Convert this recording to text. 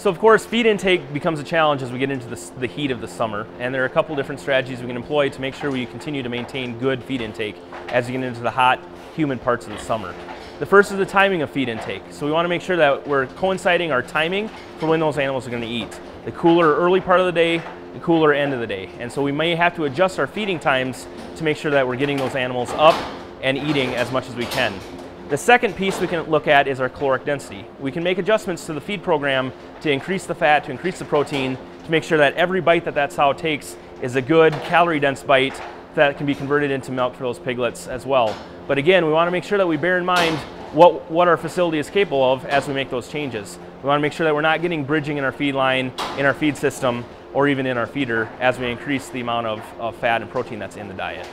So of course, feed intake becomes a challenge as we get into the, the, heat of the summer, and there are a couple different strategies we can employ to make sure we continue to maintain good feed intake as you get into the hot, humid parts of the summer. The first is the timing of feed intake. So we want to make sure that we're coinciding our timing for when those animals are going to eat. The cooler early part of the day, the cooler end of the day. And so we may have to adjust our feeding times to make sure that we're getting those animals up and eating as much as we can. The second piece we can look at is our caloric density. We can make adjustments to the feed program to increase the fat, to increase the protein, to make sure that every bite that that sow takes is a good calorie dense bite that can be converted into milk for those piglets as well. But again, we want to make sure that we bear in mind what, what our facility is capable of as we make those changes. We want to make sure that we're not getting bridging in our feed line, in our feed system, or even in our feeder as we increase the amount of, of fat and protein that's in the diet.